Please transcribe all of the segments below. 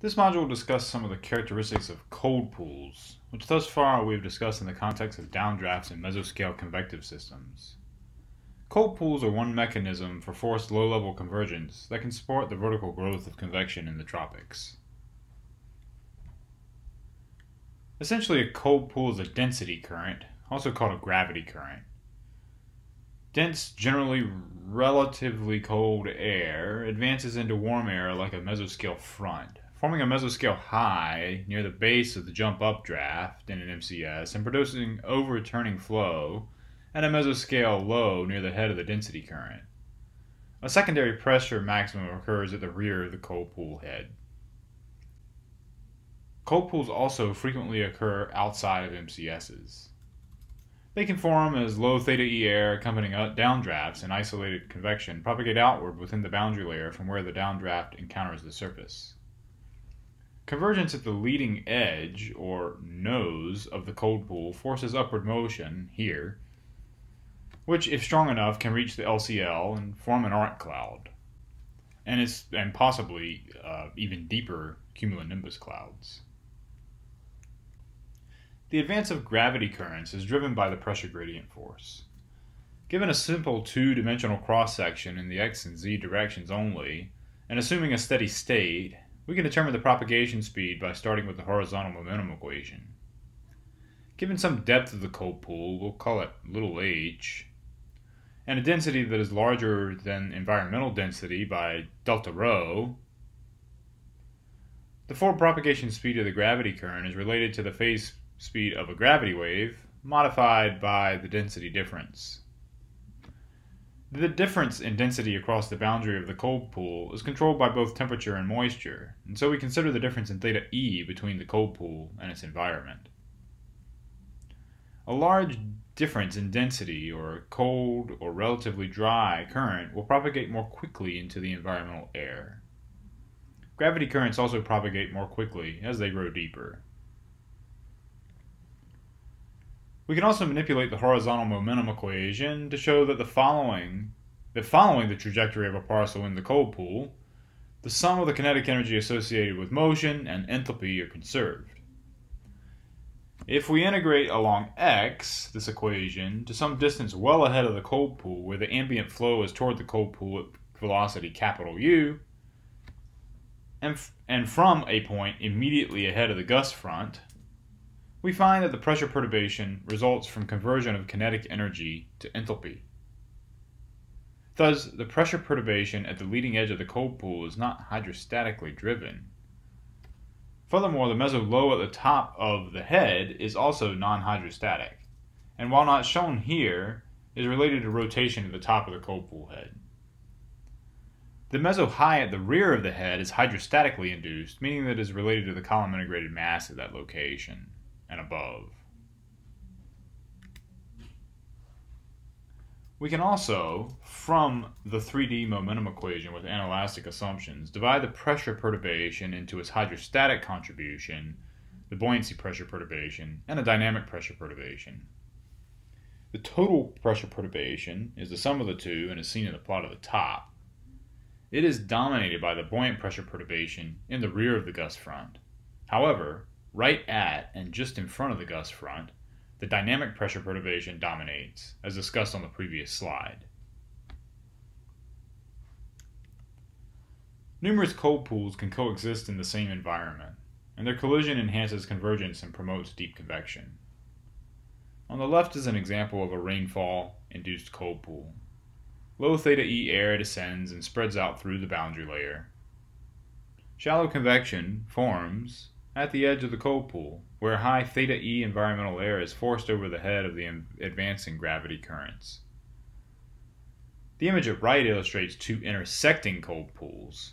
This module will discuss some of the characteristics of cold pools, which thus far we have discussed in the context of downdrafts in mesoscale convective systems. Cold pools are one mechanism for forced low-level convergence that can support the vertical growth of convection in the tropics. Essentially, a cold pool is a density current, also called a gravity current. Dense, generally relatively cold air advances into warm air like a mesoscale front, forming a mesoscale high near the base of the jump up draft in an MCS and producing overturning flow, and a mesoscale low near the head of the density current. A secondary pressure maximum occurs at the rear of the cold pool head. Cold pools also frequently occur outside of MCSs. They can form as low theta E air accompanying downdrafts and isolated convection propagate outward within the boundary layer from where the downdraft encounters the surface. Convergence at the leading edge, or nose, of the cold pool forces upward motion, here, which, if strong enough, can reach the LCL and form an arc cloud, and, it's, and possibly uh, even deeper cumulonimbus clouds. The advance of gravity currents is driven by the pressure gradient force. Given a simple two-dimensional cross-section in the x and z directions only, and assuming a steady state, we can determine the propagation speed by starting with the horizontal momentum equation. Given some depth of the cold pool, we'll call it little h, and a density that is larger than environmental density by delta rho, the forward propagation speed of the gravity current is related to the phase speed of a gravity wave modified by the density difference. The difference in density across the boundary of the cold pool is controlled by both temperature and moisture, and so we consider the difference in theta E between the cold pool and its environment. A large difference in density or cold or relatively dry current will propagate more quickly into the environmental air. Gravity currents also propagate more quickly as they grow deeper. We can also manipulate the horizontal momentum equation to show that the following that following the trajectory of a parcel in the cold pool, the sum of the kinetic energy associated with motion and enthalpy are conserved. If we integrate along x, this equation, to some distance well ahead of the cold pool where the ambient flow is toward the cold pool at velocity capital U, and, and from a point immediately ahead of the gust front, we find that the pressure perturbation results from conversion of kinetic energy to enthalpy. Thus, the pressure perturbation at the leading edge of the cold pool is not hydrostatically driven. Furthermore, the meso low at the top of the head is also non-hydrostatic, and while not shown here, is related to rotation at the top of the cold pool head. The meso high at the rear of the head is hydrostatically induced, meaning that it is related to the column integrated mass at that location and above. We can also, from the 3D momentum equation with anelastic assumptions, divide the pressure perturbation into its hydrostatic contribution, the buoyancy pressure perturbation, and a dynamic pressure perturbation. The total pressure perturbation is the sum of the two and is seen in the plot at the top. It is dominated by the buoyant pressure perturbation in the rear of the gust front. However, right at and just in front of the gust front, the dynamic pressure perturbation dominates, as discussed on the previous slide. Numerous cold pools can coexist in the same environment, and their collision enhances convergence and promotes deep convection. On the left is an example of a rainfall-induced cold pool. Low theta E air descends and spreads out through the boundary layer. Shallow convection forms at the edge of the cold pool, where high theta E environmental air is forced over the head of the advancing gravity currents. The image at right illustrates two intersecting cold pools.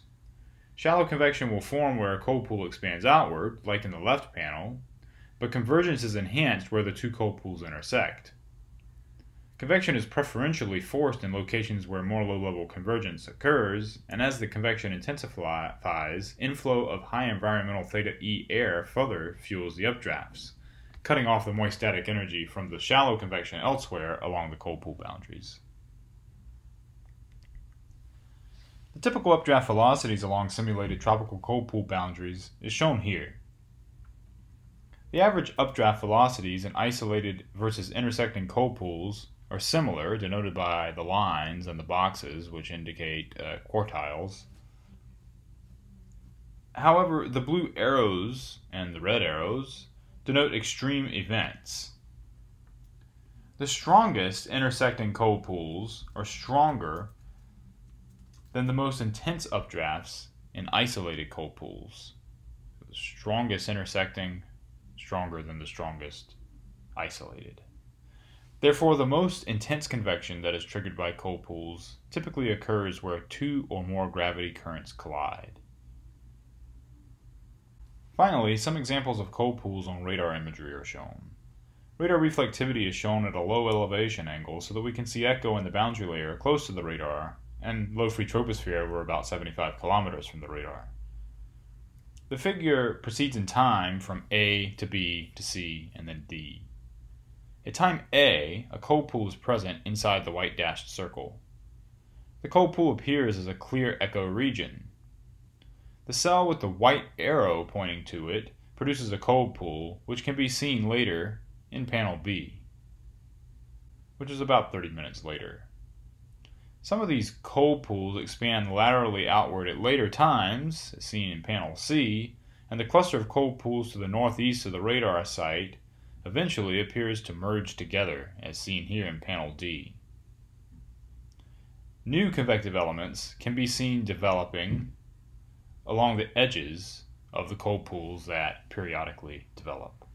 Shallow convection will form where a cold pool expands outward, like in the left panel, but convergence is enhanced where the two cold pools intersect. Convection is preferentially forced in locations where more low-level convergence occurs, and as the convection intensifies, inflow of high environmental theta E air further fuels the updrafts, cutting off the moist static energy from the shallow convection elsewhere along the cold pool boundaries. The typical updraft velocities along simulated tropical cold pool boundaries is shown here. The average updraft velocities in isolated versus intersecting cold pools are similar, denoted by the lines and the boxes, which indicate uh, quartiles. However, the blue arrows and the red arrows denote extreme events. The strongest intersecting cold pools are stronger than the most intense updrafts in isolated cold pools. The strongest intersecting stronger than the strongest isolated. Therefore, the most intense convection that is triggered by cold pools typically occurs where two or more gravity currents collide. Finally, some examples of cold pools on radar imagery are shown. Radar reflectivity is shown at a low elevation angle so that we can see echo in the boundary layer close to the radar and low free troposphere over about 75 kilometers from the radar. The figure proceeds in time from A to B to C and then D. At time A, a cold pool is present inside the white dashed circle. The cold pool appears as a clear echo region, the cell with the white arrow pointing to it produces a cold pool, which can be seen later in panel B, which is about 30 minutes later. Some of these cold pools expand laterally outward at later times, as seen in panel C, and the cluster of cold pools to the northeast of the radar site eventually appears to merge together, as seen here in panel D. New convective elements can be seen developing along the edges of the cold pools that periodically develop.